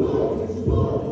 Deus, Deus.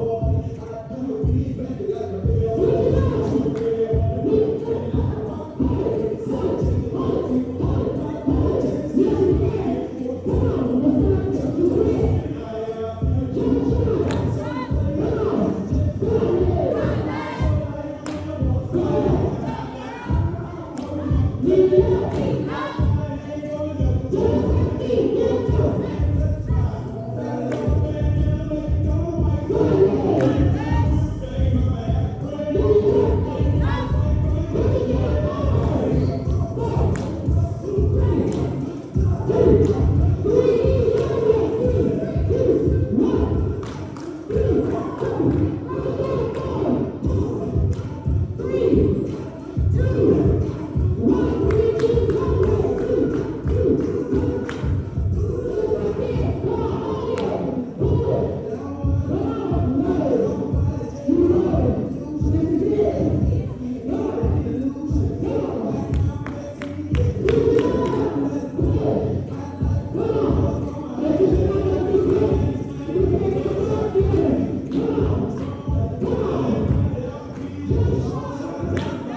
Good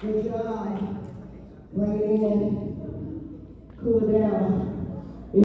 job. Bring it in. Cool down.